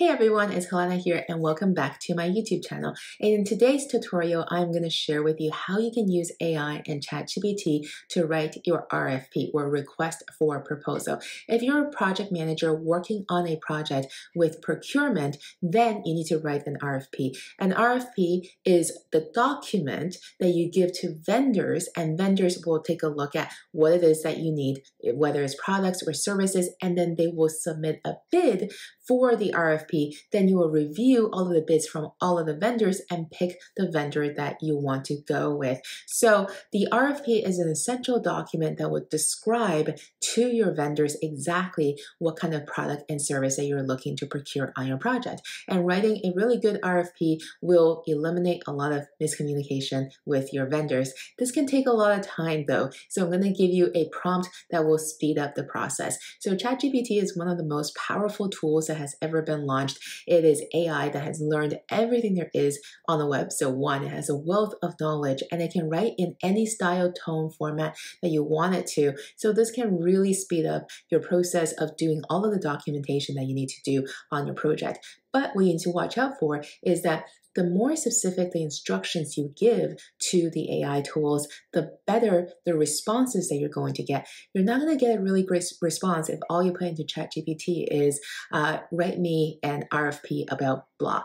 Hey everyone, it's Helena here and welcome back to my YouTube channel. And in today's tutorial, I'm going to share with you how you can use AI and ChatGPT to write your RFP or request for proposal. If you're a project manager working on a project with procurement, then you need to write an RFP. An RFP is the document that you give to vendors and vendors will take a look at what it is that you need, whether it's products or services, and then they will submit a bid for the RFP, then you will review all of the bids from all of the vendors and pick the vendor that you want to go with. So the RFP is an essential document that would describe to your vendors exactly what kind of product and service that you're looking to procure on your project. And writing a really good RFP will eliminate a lot of miscommunication with your vendors. This can take a lot of time though, so I'm going to give you a prompt that will speed up the process. So ChatGPT is one of the most powerful tools that has ever been launched. It is AI that has learned everything there is on the web. So, one, it has a wealth of knowledge and it can write in any style, tone, format that you want it to. So, this can really speed up your process of doing all of the documentation that you need to do on your project. But what you need to watch out for is that the more specific the instructions you give to the AI tools, the better the responses that you're going to get. You're not going to get a really great response if all you put into ChatGPT is uh, write me an RFP about blah.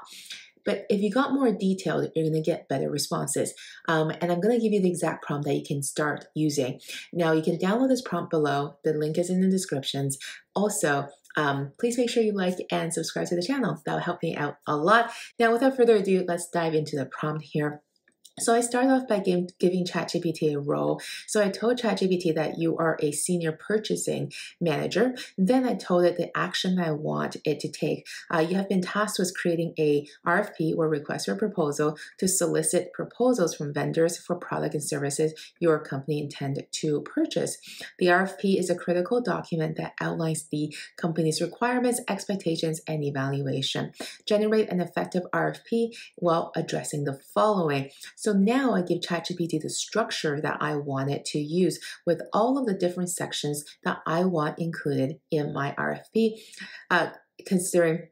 But if you got more detailed, you're going to get better responses. Um, and I'm going to give you the exact prompt that you can start using. Now, you can download this prompt below. The link is in the descriptions. Also, um, please make sure you like and subscribe to the channel. That will help me out a lot. Now, without further ado, let's dive into the prompt here. So I started off by giving, giving ChatGPT a role. So I told ChatGPT that you are a senior purchasing manager. Then I told it the action I want it to take. Uh, you have been tasked with creating a RFP or request for proposal to solicit proposals from vendors for product and services your company intended to purchase. The RFP is a critical document that outlines the company's requirements, expectations, and evaluation. Generate an effective RFP while addressing the following. So now I give ChatGPT the structure that I want it to use with all of the different sections that I want included in my RFP, uh, considering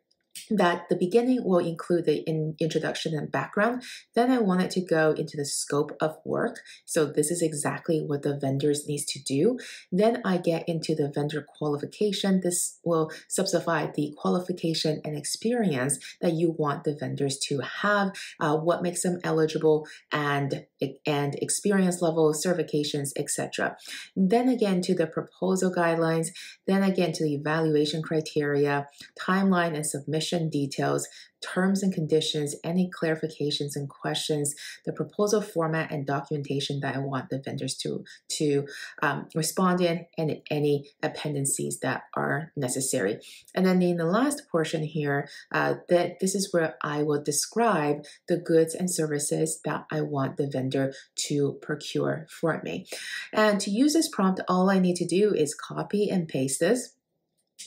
that the beginning will include the in introduction and background. Then I want it to go into the scope of work. So this is exactly what the vendors needs to do. Then I get into the vendor qualification. This will specify the qualification and experience that you want the vendors to have, uh, what makes them eligible, and and experience level, certifications, etc. Then again to the proposal guidelines. Then again to the evaluation criteria, timeline and submission details terms and conditions, any clarifications and questions, the proposal format and documentation that I want the vendors to, to um, respond in, and any appendices that are necessary. And then in the last portion here, uh, that this is where I will describe the goods and services that I want the vendor to procure for me. And to use this prompt, all I need to do is copy and paste this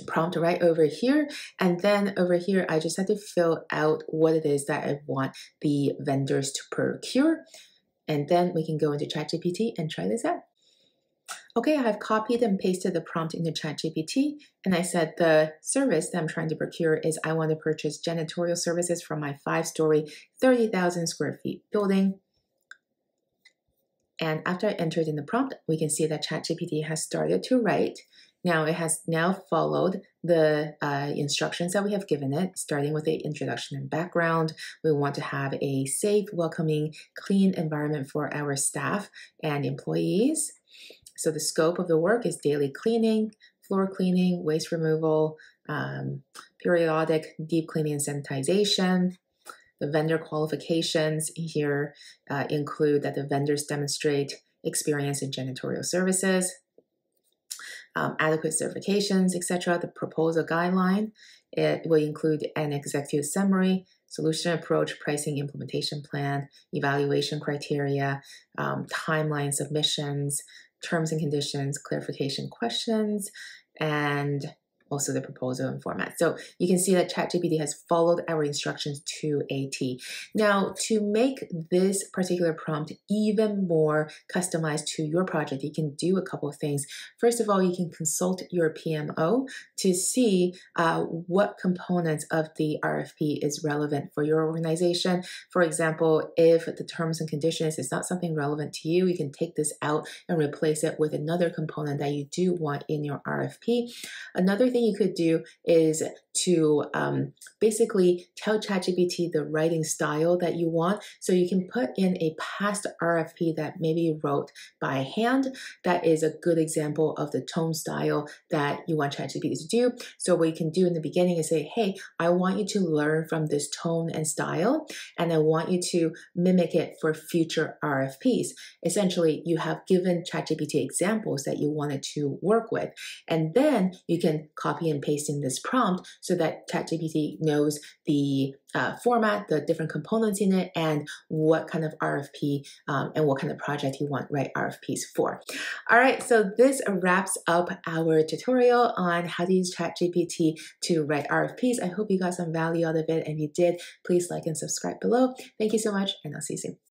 prompt right over here. And then over here, I just have to fill out what it is that I want the vendors to procure. And then we can go into ChatGPT and try this out. Okay, I have copied and pasted the prompt into ChatGPT, and I said the service that I'm trying to procure is I want to purchase janitorial services from my five story, 30,000 square feet building. And after I entered in the prompt, we can see that ChatGPT has started to write. Now it has now followed the uh, instructions that we have given it, starting with the introduction and background. We want to have a safe, welcoming, clean environment for our staff and employees. So the scope of the work is daily cleaning, floor cleaning, waste removal, um, periodic deep cleaning and sanitization. The vendor qualifications here uh, include that the vendors demonstrate experience in janitorial services, um, adequate certifications, etc. The proposal guideline, it will include an executive summary, solution approach, pricing implementation plan, evaluation criteria, um, timeline submissions, terms and conditions, clarification questions, and also the proposal and format. So you can see that ChatGPT has followed our instructions to a T. Now, to make this particular prompt even more customized to your project, you can do a couple of things. First of all, you can consult your PMO to see uh, what components of the RFP is relevant for your organization. For example, if the terms and conditions is not something relevant to you, you can take this out and replace it with another component that you do want in your RFP. Another thing you could do is to um, basically tell ChatGPT the writing style that you want. So you can put in a past RFP that maybe you wrote by hand. That is a good example of the tone style that you want ChatGPT to do. So what you can do in the beginning is say, hey, I want you to learn from this tone and style, and I want you to mimic it for future RFPs. Essentially, you have given ChatGPT examples that you wanted to work with, and then you can copy and paste in this prompt so that ChatGPT knows the uh, format, the different components in it, and what kind of RFP um, and what kind of project you want write RFPs for. All right, so this wraps up our tutorial on how to use ChatGPT to write RFPs. I hope you got some value out of it, and if you did, please like and subscribe below. Thank you so much, and I'll see you soon.